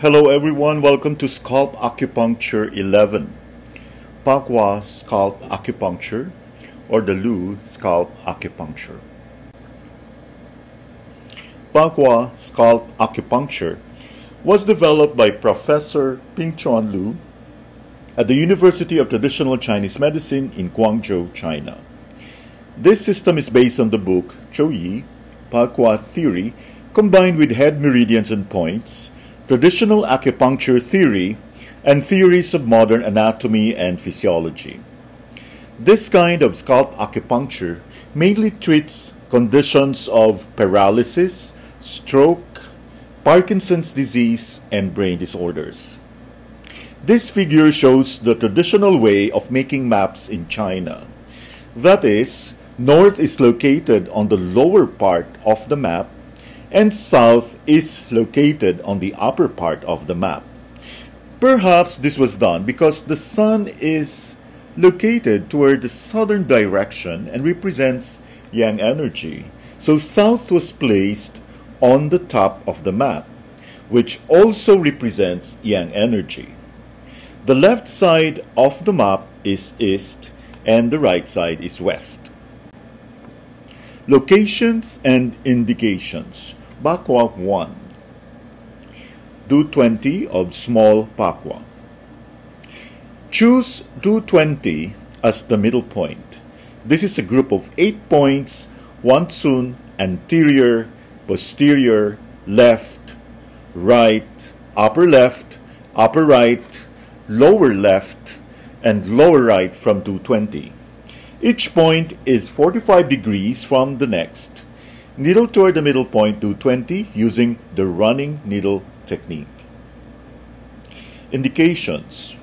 Hello everyone, welcome to Scalp Acupuncture 11. Pakwa Scalp Acupuncture or the Liu Scalp Acupuncture. Pakwa Scalp Acupuncture was developed by Professor Bing Quan Liu at the University of Traditional Chinese Medicine in Guangzhou, China. This system is based on the book Zhou Yi, Pakwa Theory, combined with head meridians and points, traditional acupuncture theory, and theories of modern anatomy and physiology. This kind of scalp acupuncture mainly treats conditions of paralysis, stroke, Parkinson's disease, and brain disorders. This figure shows the traditional way of making maps in China. That is, north is located on the lower part of the map and south is located on the upper part of the map. Perhaps this was done because the sun is located toward the southern direction and represents yang energy. So south was placed on the top of the map, which also represents yang energy. The left side of the map is east and the right side is west. Locations and indications. Pakwa 1. Du 20 of small Pakwa. Choose Du 20 as the middle point. This is a group of 8 points, one Tsun, anterior, posterior, left, right, upper left, upper right, lower left, and lower right from Du 20. Each point is 45 degrees from the next. Needle toward the middle point Du 20 using the running needle technique. Indications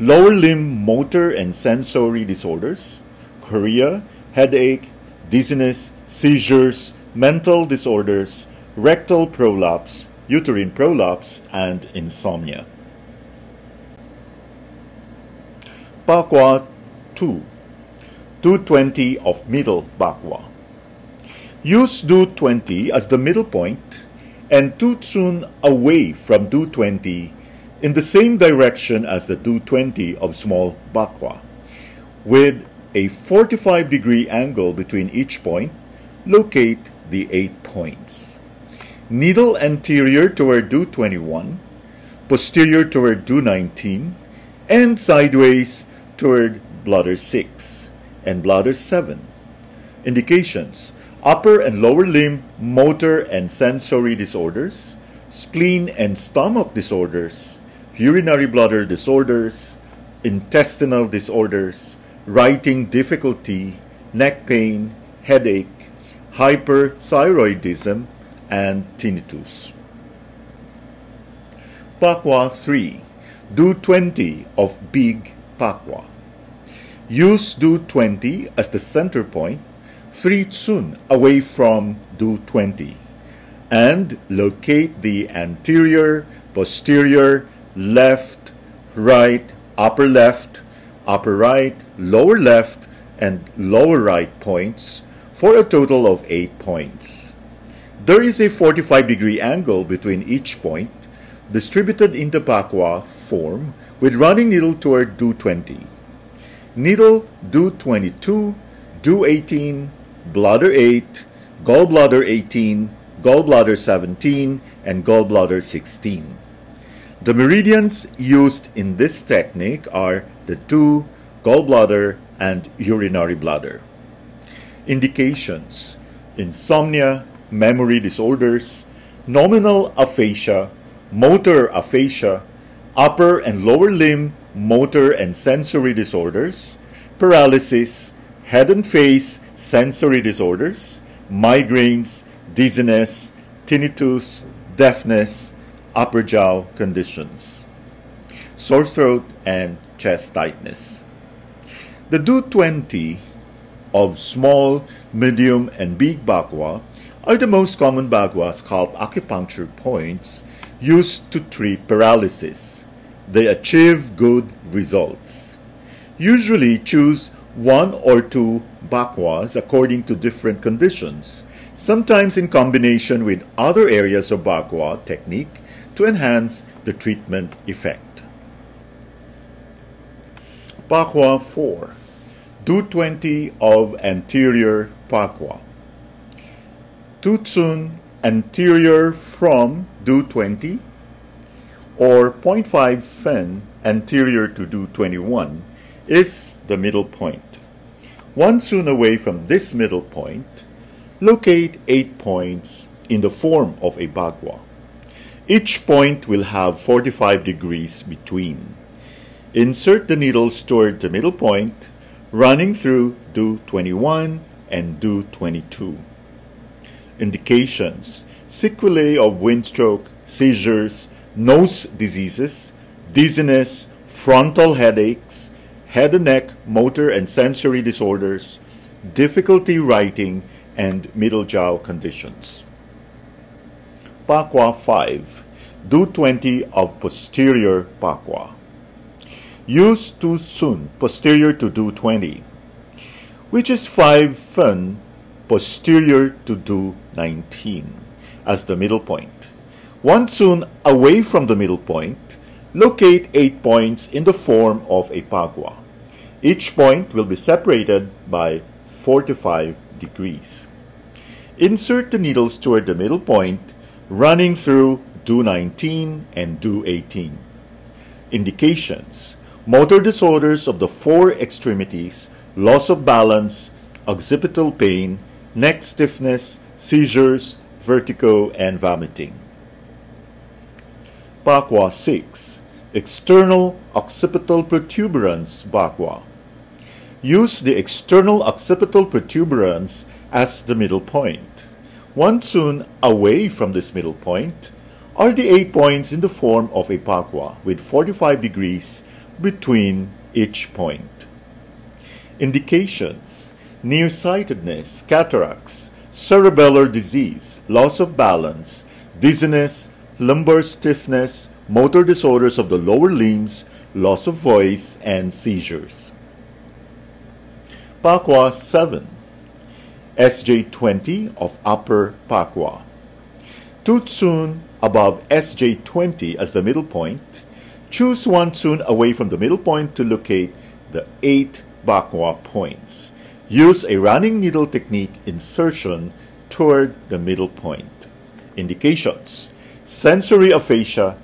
Lower limb motor and sensory disorders, chorea, headache, dizziness, seizures, mental disorders, rectal prolapse, uterine prolapse, and insomnia. Pakwa 2 Du 20 of middle Pakwa. Use Du 20 as the middle point and Tu Tsun away from Du 20 in the same direction as the Du 20 of small bakwa With a 45 degree angle between each point, locate the 8 points. Needle anterior toward Du 21, posterior toward Du 19, and sideways toward bladder 6 and bladder 7. Indications upper and lower limb motor and sensory disorders, spleen and stomach disorders, urinary bladder disorders, intestinal disorders, writing difficulty, neck pain, headache, hyperthyroidism, and tinnitus. Pakwa 3. Du 20 of Big Pakwa. Use Du 20 as the center point three Tsun away from Du 20 and locate the anterior, posterior, left, right, upper left, upper right, lower left, and lower right points for a total of 8 points. There is a 45 degree angle between each point distributed in the Pakwa form with running needle toward Du 20. Needle Du 22, Du 18, bladder 8, gallbladder 18, gallbladder 17, and gallbladder 16. The meridians used in this technique are the Du, gallbladder, and urinary bladder. Indications insomnia, memory disorders, nominal aphasia, motor aphasia, upper and lower limb motor and sensory disorders, paralysis, head and face sensory disorders, migraines, dizziness, tinnitus, deafness, upper jaw conditions, sore throat, and chest tightness. The Du 20 of small, medium, and big bagua are the most common Pakwa scalp acupuncture points used to treat paralysis. They achieve good results. Usually choose one or two Pakwas according to different conditions, sometimes in combination with other areas of Pakwa technique to enhance the treatment effect. Pakwa 4. Du 20 of anterior Pakwa. Tutsun anterior from Du 20 or 0.5 fen anterior to Du 21 is the middle point. One sun away from this middle point, locate 8 points in the form of a bagua. Each point will have 45 degrees between. Insert the needles toward the middle point, running through Du 21 and Du 22. Indications sequelae of windstroke, seizures, nose diseases, dizziness, frontal headaches, head and neck, motor and sensory disorders, difficulty writing, and middle jaw conditions. Pakwa 5. Du 20 of posterior Pakwa. Use two Tsun posterior to Du 20, which is 5 fen posterior to Du 19 as the middle point. One sun away from the middle point, locate 8 points in the form of a pagua. Each point will be separated by 45 degrees. Insert the needles toward the middle point, running through Du 19 and Du 18. Indications Motor disorders of the four extremities, loss of balance, occipital pain, neck stiffness, seizures, vertigo, and vomiting. Pakwa 6. External occipital protuberance Bakwa. Use the external occipital protuberance as the middle point. One sun away from this middle point are the eight points in the form of a Pakwa with 45 degrees between each point. Indications Nearsightedness, cataracts, cerebellar disease, loss of balance, dizziness, lumbar stiffness, motor disorders of the lower limbs, loss of voice, and seizures. Pakwa 7. SJ20 of Upper Pakwa. Tutsun above SJ20 as the middle point. Choose one sun away from the middle point to locate the eight Pakwa points. Use a running needle technique insertion toward the middle point. Indications sensory aphasia,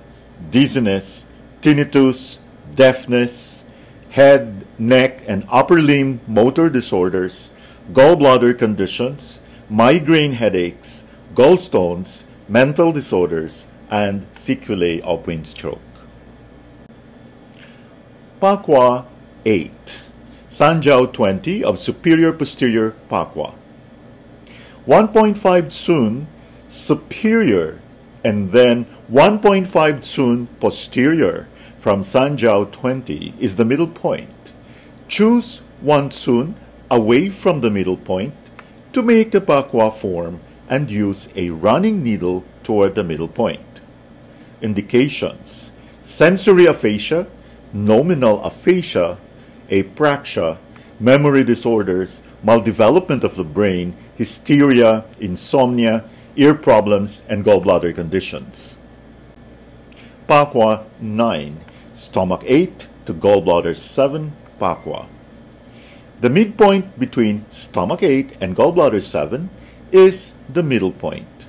dizziness, tinnitus, deafness, head, neck, and upper limb motor disorders, gallbladder conditions, migraine headaches, gallstones, mental disorders, and sequelae of windstroke. Pakwa 8 Sanjiao 20 of superior posterior Pakwa. 1.5 sun superior and then 1.5 sun posterior from Sanjiao 20 is the middle point. Choose one sun away from the middle point to make the Pakwa form and use a running needle toward the middle point. Indications Sensory aphasia, nominal aphasia, apraxia, memory disorders, maldevelopment of the brain, hysteria, insomnia, ear problems, and gallbladder conditions. Pakwa 9, stomach 8 to gallbladder 7, Pakwa. The midpoint between stomach 8 and gallbladder 7 is the middle point.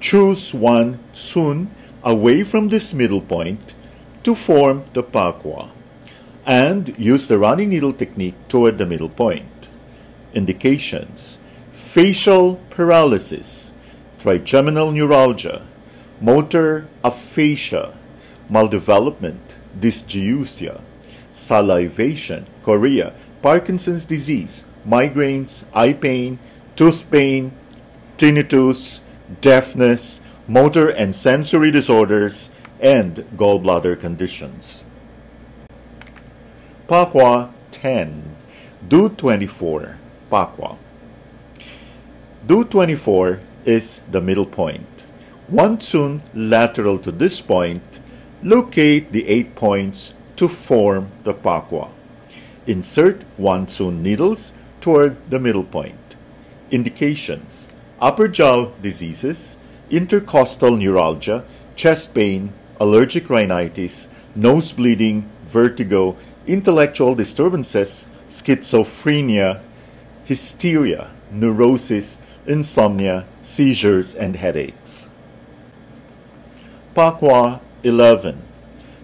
Choose one sun away from this middle point to form the Pakwa and use the running needle technique toward the middle point. Indications facial paralysis, trigeminal neuralgia, motor aphasia, maldevelopment, dysgeusia, salivation, chorea, Parkinson's disease, migraines, eye pain, tooth pain, tinnitus, deafness, motor and sensory disorders, and gallbladder conditions. Pakwa 10, Du 24, Pakwa. Du 24 is the middle point. One sun lateral to this point, locate the eight points to form the Pakwa. Insert one sun needles toward the middle point. Indications Upper jaw diseases, intercostal neuralgia, chest pain, allergic rhinitis, nose bleeding, vertigo, intellectual disturbances, schizophrenia, hysteria, neurosis, insomnia, seizures, and headaches. Pakwa 11.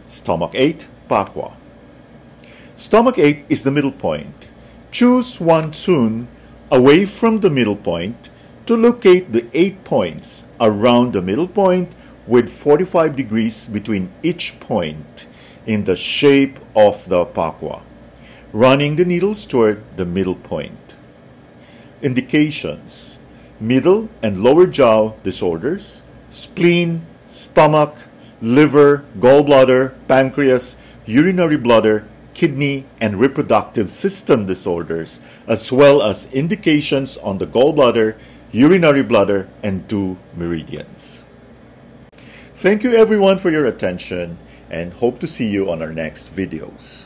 Stomach 8, Pakwa. Stomach 8 is the middle point. Choose one Tsun away from the middle point to locate the 8 points around the middle point with 45 degrees between each point in the shape of the pakwa, running the needles toward the middle point. Indications Middle and lower jaw disorders, spleen, stomach, liver, gallbladder, pancreas, urinary bladder, kidney, and reproductive system disorders, as well as indications on the gallbladder, urinary bladder, and Du meridians. Thank you everyone for your attention and hope to see you on our next videos.